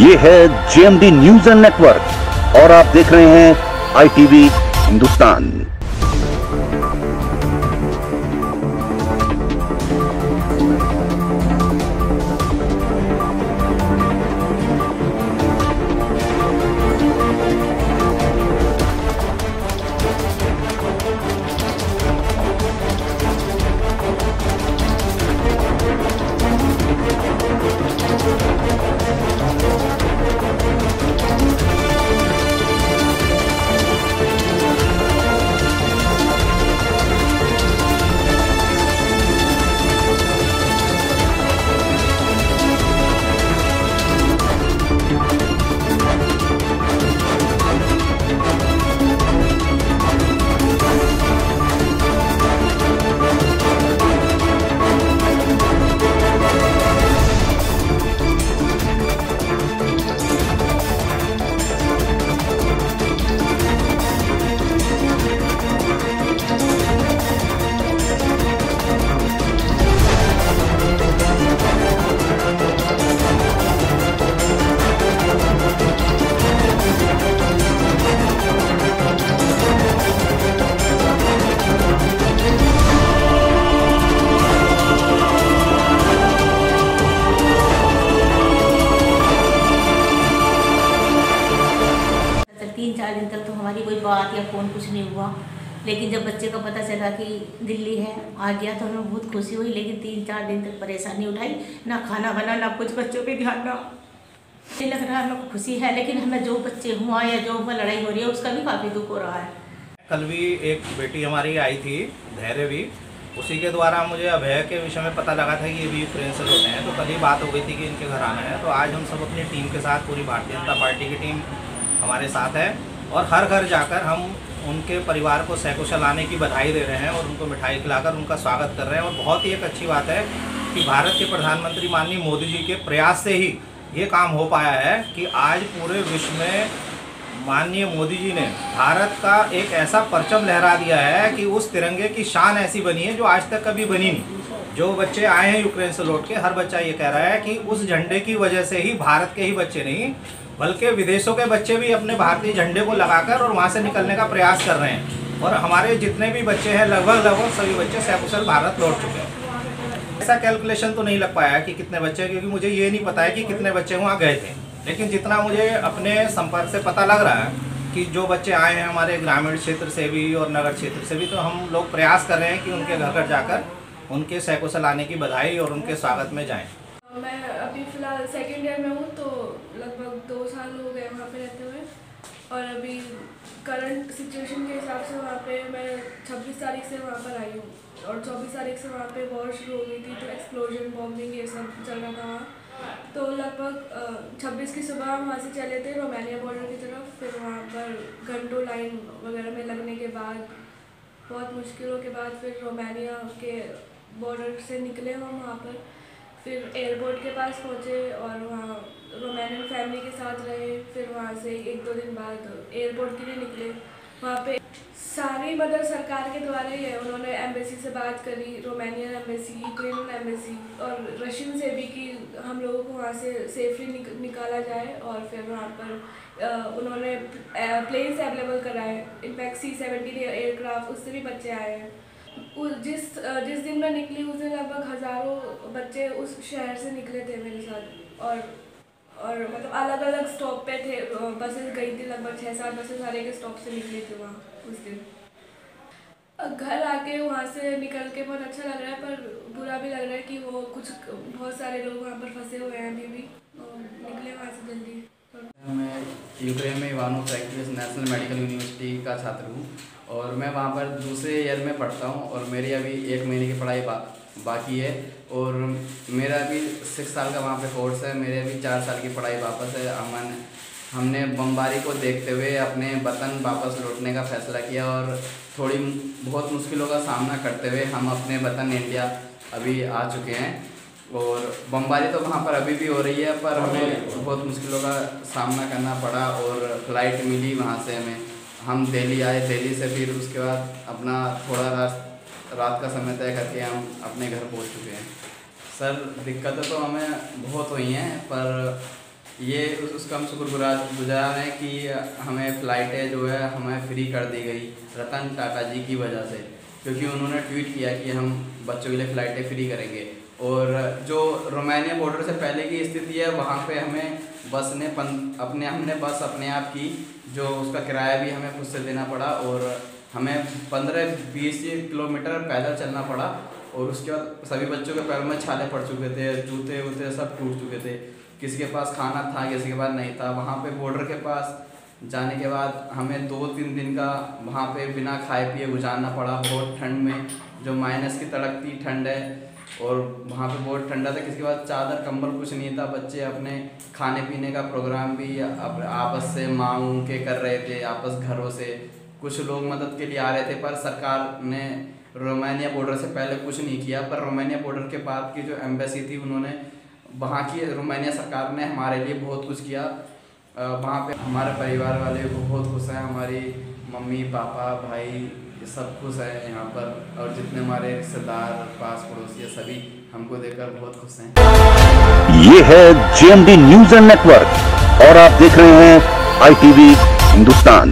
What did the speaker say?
ये है JMD news and network और आप देख रहे हैं आईटीवी हिंदुस्तान हमारी कोई बात या फ़ोन कुछ नहीं हुआ। लेकिन जब बच्चे का पता चला कि दिल्ली है, आ गया तो हमें बहुत खुशी हुई। लेकिन तीन चार दिन तक परेशानी उठाई, ना खाना बना, ना कुछ, बच्चों पे ध्यान ना। नहीं लग रहा है हमें खुशी है, लेकिन हमें जो बच्चे हुआ या जो हुआ लड़ाई हो रही है, उसका भी काफ़ी दुख हो रहा है। कल भी एक बेटी हमारी आई थी, धैर्य भी। उसी के द्वारा मुझे अभय के विषय में पता लगा था कि ये भी यूक्रेन होते हैं। तो कल ही बात हो गई थी कि इनके घर आना है। तो आज हम सब अपनी टीम के साथ पूरी भारतीय जनता पार्टी की टीम हमारे साथ है। और हर घर जाकर हम उनके परिवार को सैकुशल आने की बधाई दे रहे हैं और उनको मिठाई खिलाकर उनका स्वागत कर रहे हैं। और बहुत ही एक अच्छी बात है कि भारत के प्रधानमंत्री माननीय मोदी जी के प्रयास से ही ये काम हो पाया है कि आज पूरे विश्व में माननीय मोदी जी ने भारत का एक ऐसा परचम लहरा दिया है कि उस तिरंगे की शान ऐसी बनी है जो आज तक कभी बनी नहीं। जो बच्चे आए हैं यूक्रेन से लौट के, हर बच्चा ये कह रहा है कि उस झंडे की वजह से ही भारत के ही बच्चे नहीं बल्कि विदेशों के बच्चे भी अपने भारतीय झंडे को लगाकर और वहाँ से निकलने का प्रयास कर रहे हैं। और हमारे जितने भी बच्चे हैं, लगभग लगभग सभी बच्चे सैकुशल भारत लौट चुके हैं। ऐसा कैलकुलेशन तो नहीं लग पाया कि कितने बच्चे क्योंकि मुझे ये नहीं पता है कि कितने बच्चे वहाँ गए थे। लेकिन जितना मुझे अपने संपर्क से पता लग रहा है कि जो बच्चे आए हैं हमारे ग्रामीण क्षेत्र से भी और नगर क्षेत्र से भी तो हम लोग प्रयास कर रहे हैं कि उनके घर घर जाकर उनके सैकुशल आने की बधाई और उनके स्वागत में जाएँ। मैं अभी फ़िलहाल सेकेंड ईयर में हूँ तो साल हो गए वहाँ पे रहते हुए। और अभी करंट सिचुएशन के हिसाब से वहाँ पे मैं 26 तारीख से वहाँ पर आई हूँ। और 24 तारीख से वहाँ पे वॉर शुरू हो गई थी तो एक्सप्लोजन बॉम्बिंग ये सब चल रहा था। वहाँ तो लगभग छब्बीस की सुबह हम वहाँ से चले थे रोमानिया बॉर्डर की तरफ़। फिर वहाँ पर घंटों लाइन वगैरह में लगने के बाद, बहुत मुश्किलों के बाद फिर रोमानिया के बॉर्डर से निकले हम वहाँ पर। फिर एयरपोर्ट के पास पहुँचे और वहाँ रोमानियन फैमिली के साथ रहे फिर वहाँ से एक दो दिन बाद एयरपोर्ट के लिए निकले। वहाँ पे सारी मदद सरकार के द्वारा ही है उन्होंने एम्बेसी से बात करी रोमानियन एम्बेसी यूक्रेनियन एम्बेसी और रशियन से भी कि हम लोगों को वहाँ से सेफली निक, निकाला जाए और फिर वहाँ पर उन्होंने प्लेन्स अवेलेबल कराए। In fact C seventeen aircraft उससे भी बच्चे आए हैं। जिस जिस दिन मैं निकली उस दिन लगभग हज़ारों बच्चे उस शहर से निकले थे मेरे साथ और और मतलब अलग अलग स्टॉप पे थे बसेस गई थी लगभग छः सात बसेस हर एक स्टॉप से निकली थी वहाँ उस दिन। घर आके वहाँ से निकल के बहुत अच्छा लग रहा है, पर बुरा भी लग रहा है कि वो कुछ बहुत सारे लोग वहाँ पर फंसे हुए हैं अभी भी। निकले वहाँ से जल्दी। मैं यूक्रेन में इवानो प्रैक्टिस नेशनल मेडिकल यूनिवर्सिटी का छात्र हूँ और मैं वहाँ पर दूसरे ईयर में पढ़ता हूँ और मेरी अभी एक महीने की पढ़ाई बाकी है। और मेरा भी सिक्स साल का वहाँ पे कोर्स है। मेरे भी चार साल की पढ़ाई वापस है। अमन, हमने बमबारी को देखते हुए अपने वतन वापस लौटने का फैसला किया और थोड़ी बहुत मुश्किलों का सामना करते हुए हम अपने वतन इंडिया अभी आ चुके हैं। और बमबारी तो वहाँ पर अभी भी हो रही है, पर हमें बहुत मुश्किलों का सामना करना पड़ा और फ़्लाइट मिली वहाँ से हमें। हम दिल्ली आए, दिल्ली से फिर उसके बाद अपना थोड़ा रात रात का समय तय करके हम अपने घर पहुँच चुके हैं। सर दिक्कतें तो हमें बहुत हुई हैं पर ये उस, उसका हम शुक्रगुजार गुजार हैं कि हमें फ़्लाइटें जो है हमें फ्री कर दी गई रतन टाटा जी की वजह से क्योंकि उन्होंने ट्वीट किया कि हम बच्चों के लिए फ़्लाइटें फ्री करेंगे। और जो रोमानिया बॉर्डर से पहले की स्थिति है वहाँ पे हमें बस ने पन, अपने हमने बस अपने आप की जो उसका किराया भी हमें खुद से देना पड़ा और हमें पंद्रह बीस किलोमीटर पैदल चलना पड़ा और उसके बाद सभी बच्चों के पैरों में छाले पड़ चुके थे, जूते वूते सब टूट चुके थे। किसी के पास खाना था, किसी के पास नहीं था। वहाँ पे बॉर्डर के पास जाने के बाद हमें दो तीन दिन का वहाँ पे बिना खाए पिए गुजारना पड़ा बहुत ठंड में, जो माइनस की तड़कती ठंड है। और वहाँ पे बहुत ठंडा था, किसी के पास चादर, कंबल कुछ नहीं था। बच्चे अपने खाने पीने का प्रोग्राम भी आपस से मांग के कर रहे थे, आपस घरों से। कुछ लोग मदद के लिए आ रहे थे, पर सरकार ने रोमानिया बॉर्डर से पहले कुछ नहीं किया। पर रोमानिया बॉर्डर के बाद की जो एम्बेसी थी, उन्होंने वहाँ की रोमानिया सरकार ने हमारे लिए बहुत कुछ किया। वहाँ पे हमारे परिवार वाले बहुत खुश हैं, हमारी मम्मी, पापा, भाई सब खुश हैं यहाँ पर। और जितने हमारे रिश्तेदार पास पड़ोसी सभी हमको देखकर बहुत खुश हैं। ये है जेएमडी न्यूज़ एंड नेटवर्क और आप देख रहे हैं आईटीवी हिंदुस्तान